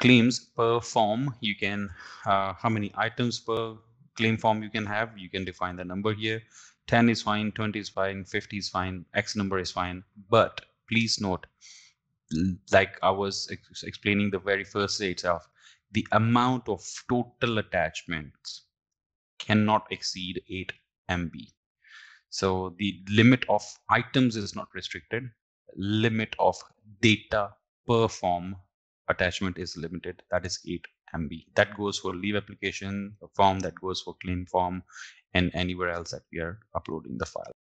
claims per form you can uh, how many items per claim form you can have you can define the number here 10 is fine 20 is fine 50 is fine x number is fine but please note like i was ex explaining the very first day itself the amount of total attachments cannot exceed 8 MB. So the limit of items is not restricted. Limit of data per form attachment is limited. That is 8 MB. That goes for leave application, form that goes for claim form, and anywhere else that we are uploading the file.